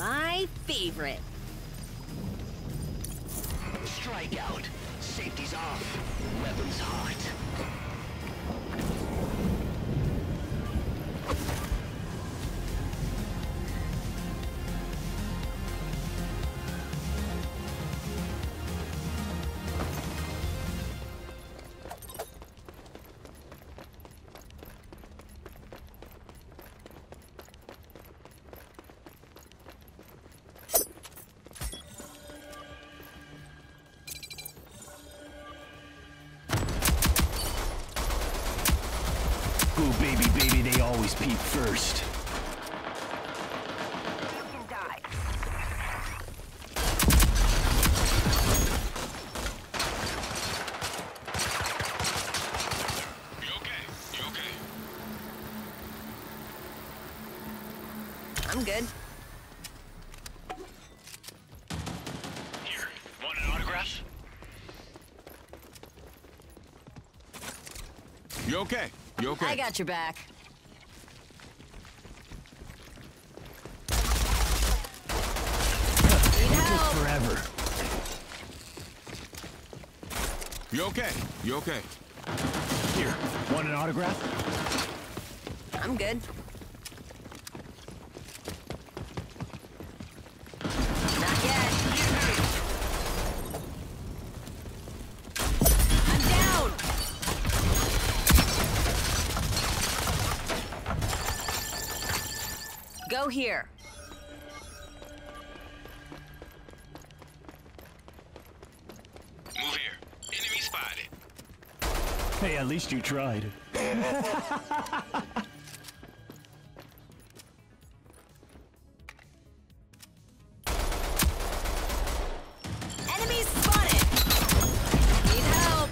My favorite. Strikeout. Safety's off. Weapons hot. Peep first. You okay? You okay? I'm good. Here, want an autograph? You okay? You okay? I got your back. Need Took help. Forever. You okay? You okay? Here, want an autograph? I'm good. Not yet. I'm down. Go here. At least you tried. Enemies spotted. Need help.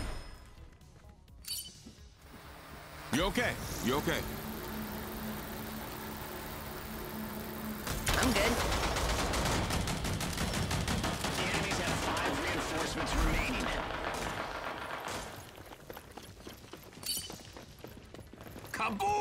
You okay? You okay? I'm good. Kaboom!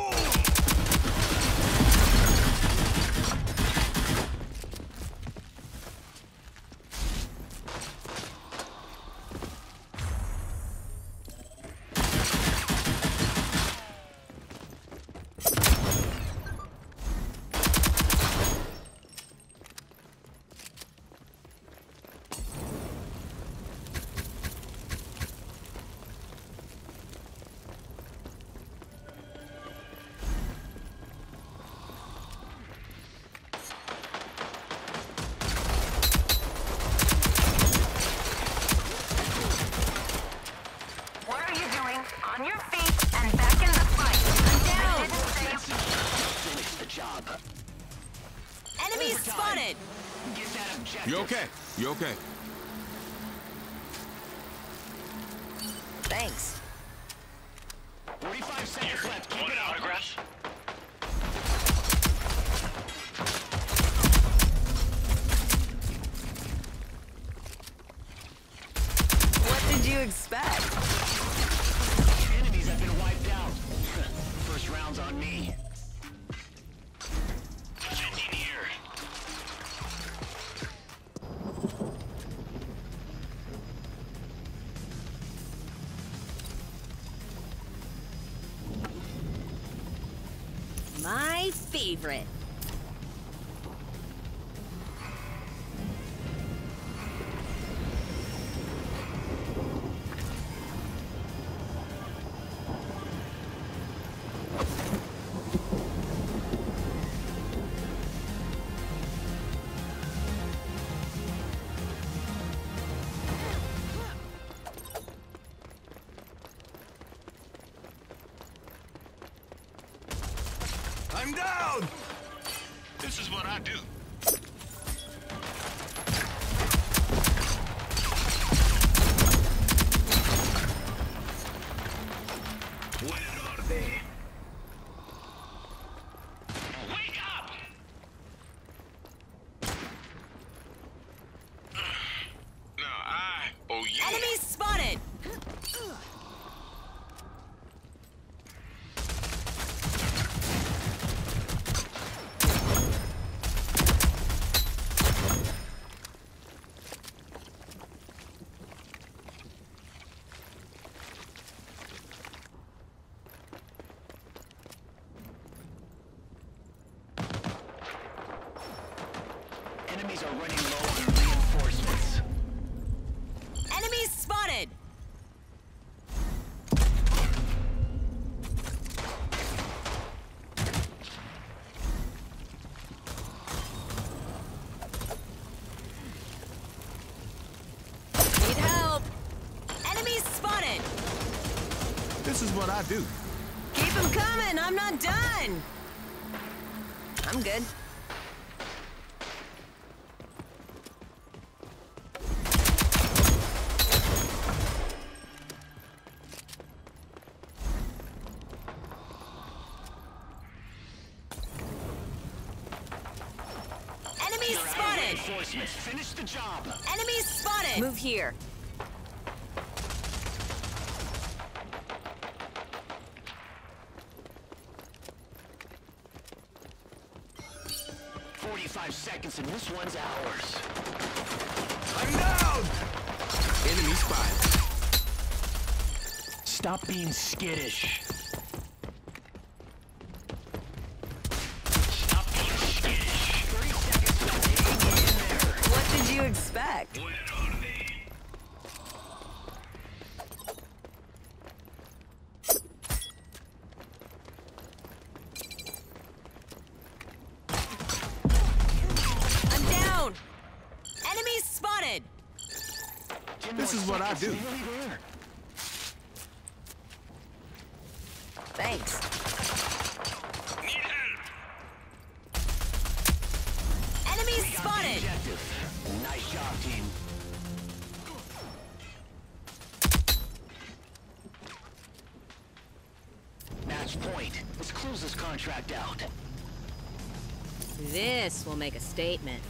Okay? You okay? Favorite. I do. Keep them coming, I'm not done! I'm good. Enemies You're out of spotted! reinforcements. Finish the job. Enemies spotted! Move here. Forty-five seconds, and this one's ours. I'm down! Enemy spotted. Stop being skittish. Stop being skittish. Thirty seconds to in there. What did you expect? I'm down! Enemies spotted! Ten This more is what I seconds, do. nearly there. Thanks. Enemies We got spotted! Nice job, team. Match point. Let's close this contract out. This will make a statement.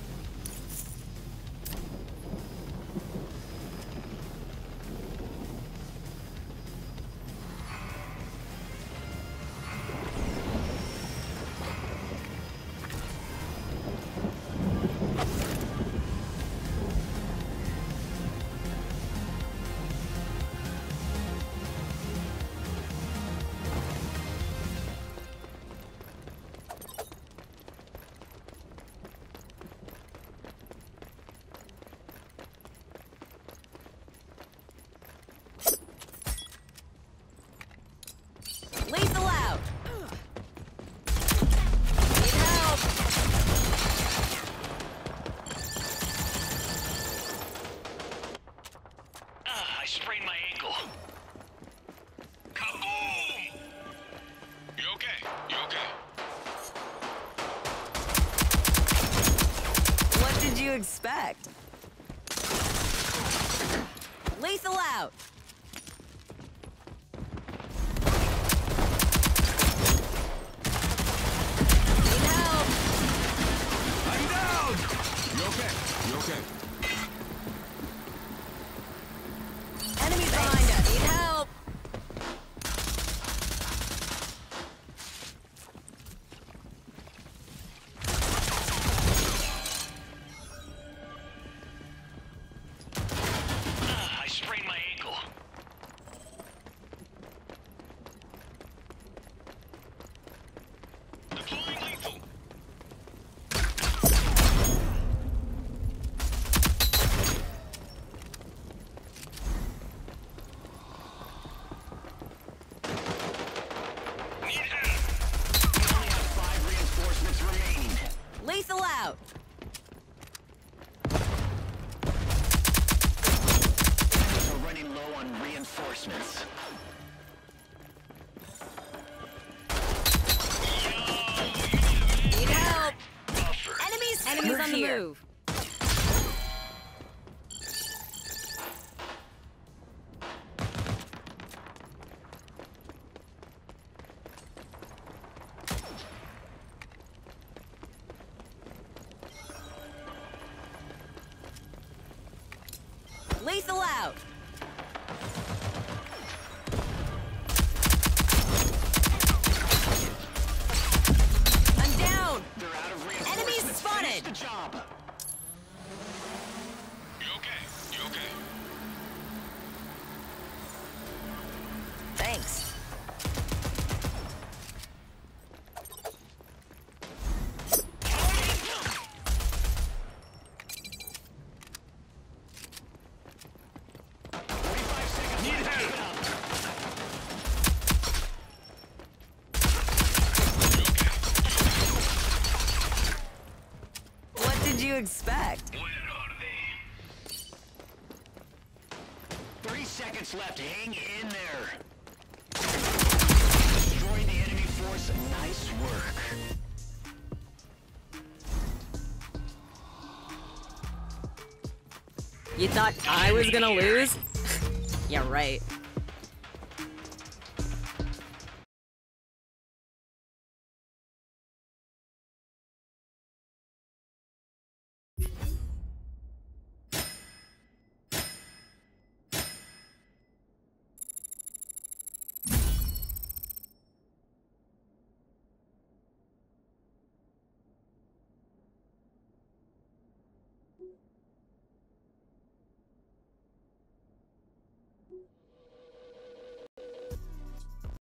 Expect? Move! Expect? Where are they? 30 seconds left. Hang in there. Destroy the enemy force. Nice work. You thought I was gonna lose? yeah, right.